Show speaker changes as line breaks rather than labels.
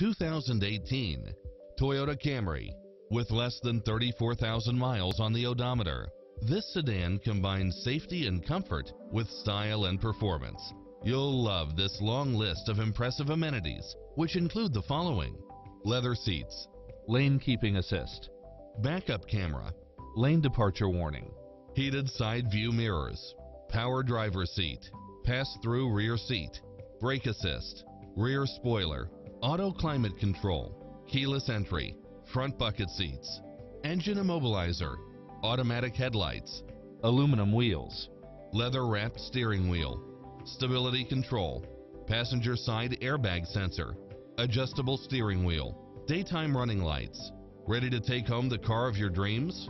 2018 Toyota Camry with less than 34,000 miles on the odometer. This sedan combines safety and comfort with style and performance. You'll love this long list of impressive amenities, which include the following. Leather seats, lane keeping assist, backup camera, lane departure warning, heated side view mirrors, power driver seat, pass-through rear seat, brake assist, rear spoiler, auto climate control, keyless entry, front bucket seats, engine immobilizer, automatic headlights, aluminum wheels, leather wrapped steering wheel, stability control, passenger side airbag sensor, adjustable steering wheel, daytime running lights. Ready to take home the car of your dreams?